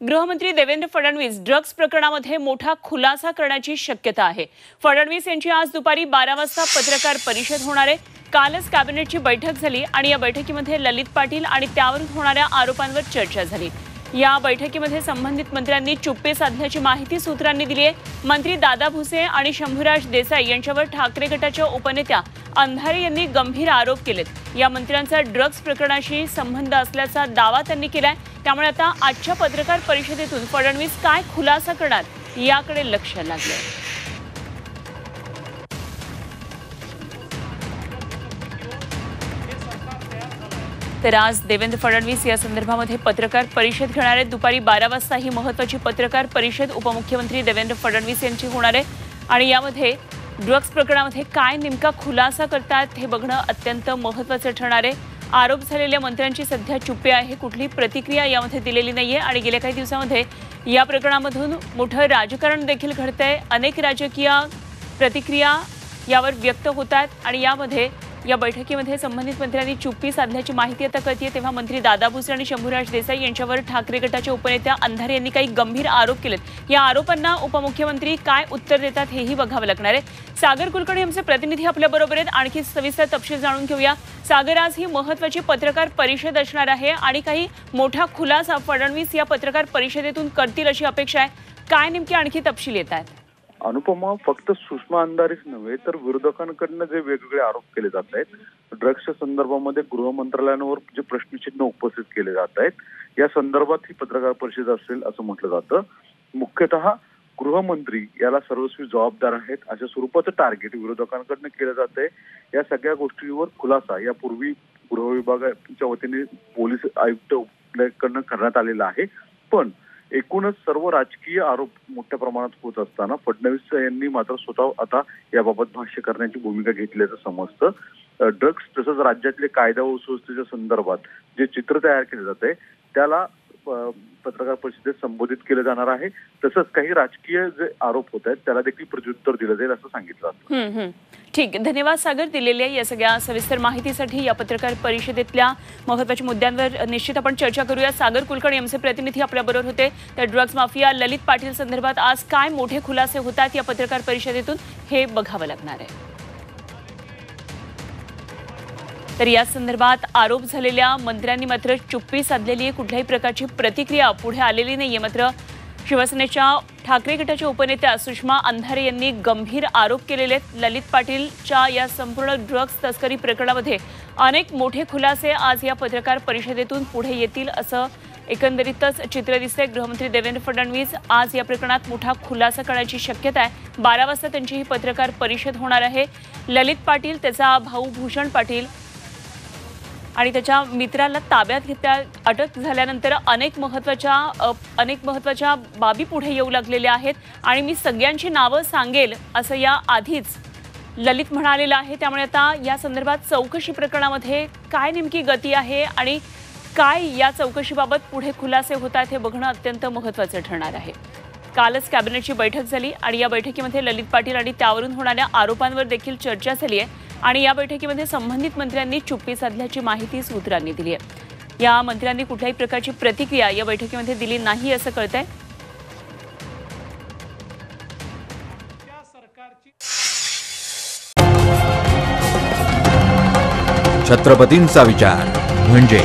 गृहमंत्री देवेंद्र फडणवीस ड्रग्ज प्रकरणामध्ये मोठा खुलासा करण्याची शक्यता आहे. फडणवीस यांची आज दुपारी बारा वाजता पत्रकार परिषद होणार आहे. कालच कॅबिनेटची बैठक झाली आणि या बैठकीमध्ये ललित पाटील आणि त्यावरून होणाऱ्या आरोपांवर चर्चा झाली. या बैठकीमध्ये संबंधित मंत्र्यांनी चुप्पे साधल्याची माहिती सूत्रांनी दिली आहे. मंत्री दादा भुसे आणि शंभूराज देसाई यांच्यावर ठाकरे गटाच्या उपनेत्या अंधारे यांनी गंभीर आरोप केलेत. या मंत्र्यांचा ड्रग्ज प्रकरणाशी संबंध असल्याचा दावा त्यांनी केलाय. त्यामुळे आता आजच्या पत्रकार परिषदेतून फडणवीस काय खुलासा करणार याकडे लक्ष लागलंय. तर आज देवेंद्र फडणवीस या संदर्भामध्ये पत्रकार परिषद घेणार आहेत. दुपारी बारा वाजता ही महत्वाची पत्रकार परिषद उपमुख्यमंत्री देवेंद्र फडणवीस यांची होणार आहे. आणि यामध्ये ड्रग्ज प्रकरणामध्ये काय नेमका खुलासा करतात हे बघणं अत्यंत महत्वाचं ठरणार आहे. आरोप झालेल्या मंत्र्यांची सध्या चुप्पी आहे. कुठली प्रतिक्रिया यामध्ये दिलेली नाही आहे आणि गेल्या काही दिवसामध्ये या प्रकरणामधून मोठं राजकारण देखील घडतंय. अनेक राजकीय प्रतिक्रिया यावर व्यक्त होत आहेत आणि यामध्ये या बैठकीमध्ये संबंधित मंत्र्यांनी चुप्पी साधल्याची माहिती आता कळतीये. तेव्हा मंत्री दादा भुसे आणि शंभूराज देसाई यांच्यावर ठाकरे गटाच्या उपनेत्या अंधारे यांनी काही गंभीर आरोप केलेत. या आरोपांना उपमुख्यमंत्री काय उत्तर देतात हेही बघावं लागणार आहे. सागर कुलकर्णी आमचे प्रतिनिधी आपल्या बरोबर आहेत. आणखी सविस्तर तपशील जाणून घेऊया. सागर आज ही महत्वाची पत्रकार परिषद असणार आहे आणि काही मोठा खुलासा फडणवीस या पत्रकार परिषदेतून करतील अशी अपेक्षा आहे. काय नेमकी आणखी तपशील येत आहेत? अनुपमा फक्त सुषमा अंधारीच नव्हे तर विरोधकांकडनं जे वेगवेगळे आरोप केले जात आहेत ड्रग्सच्या संदर्भामध्ये गृह मंत्रालयावर जे प्रश्नचिन्ह उपस्थित केले जात आहेत या संदर्भात ही पत्रकार परिषद असेल असं म्हटलं जातं. मुख्यतः गृहमंत्री याला सर्वस्वी जबाबदार आहेत अशा स्वरूपाचं टार्गेट विरोधकांकडनं केलं जात आहे. या सगळ्या गोष्टीवर खुलासा यापूर्वी गृह विभागाच्या वतीने पोलीस आयुक्त करण्यात आलेला आहे. पण एकूणच सर्व राजकीय आरोप मोठ्या प्रमाणात होत असताना फडणवीस यांनी मात्र स्वतः आता याबाबत भाष्य करण्याची भूमिका घेतल्याचं समजतं. ड्रग्स तसंच राज्यातले कायदा व सुव्यवस्थेच्या संदर्भात जे चित्र तयार केले जाते त्याला पत्रकार परिषदेत संबोधित केलं जाणार आहे. तसंच काही राजकीय जे आरोप होत आहेत त्याला देखील प्रत्युत्तर दिलं जाईल असं सांगितलं ठीक. धन्यवाद सागर दिलेल्या या सगळ्या सविस्तर माहितीसाठी या पत्रकार परिषदेतल्या महत्त्वाच्या मुद्द्यांवर निश्चित आपण चर्चा करूया. सागर कुलकर्णी आमचे प्रतिनिधी आपल्याबरोबर होते. तर ड्रग्ज माफिया ललित पाटील संदर्भात आज काय मोठे खुलासे होतात या पत्रकार परिषदेतून हे बघावं लागणार आहे. तर या संदर्भात आरोप झालेल्या मंत्र्यांनी मात्र चुप्पी साधलेली आहे. कुठल्याही प्रकारची प्रतिक्रिया पुढे आलेली नाहीये मात्र. शिवसेनेच्या ठाकरे गटाच्या उपनेत्या सुषमा अंधारे यांनी गंभीर आरोप केलेले आहेत. ललित पाटीलच्या या संपूर्ण ड्रग्ज तस्करी प्रकरणामध्ये अनेक मोठे खुलासे आज या पत्रकार परिषदेतून पुढे येतील असं एकंदरीतच चित्र दिसतंय. गृहमंत्री देवेंद्र फडणवीस आज या प्रकरणात मोठा खुलासा करण्याची शक्यता आहे. बारा वाजता त्यांची ही पत्रकार परिषद होणार आहे. ललित पाटील त्याचा भाऊ भूषण पाटील आणि त्याच्या मित्राला ताब्यात घेतल्या अटक झाल्यानंतर अनेक महत्त्वाच्या अनेक महत्त्वाच्या बाबी पुढे येऊ लागलेल्या आहेत. आणि मी सगळ्यांची नावं सांगेल असं या आधीच ललित म्हणालेलं आहे. त्यामुळे आता या संदर्भात चौकशी प्रकरणामध्ये काय नेमकी गती आहे आणि काय या चौकशीबाबत पुढे खुलासे होत आहेत हे बघणं अत्यंत महत्त्वाचं ठरणार आहे. कालच कॅबिनेटची बैठक झाली आणि या बैठकीमध्ये ललित पाटील आणि त्यावरून होणाऱ्या आरोपांवर देखील चर्चा झाली आहे. आणि या बैठकीमध्ये संबंधित मंत्र्यांनी चुप्पी साधल्याची माहिती सूत्रांनी दिली आहे. या मंत्र्यांनी कुठल्याही प्रकारची प्रतिक्रिया या बैठकीमध्ये दिली नाही असं कळतंय. छत्रपतींचा विचार म्हणजे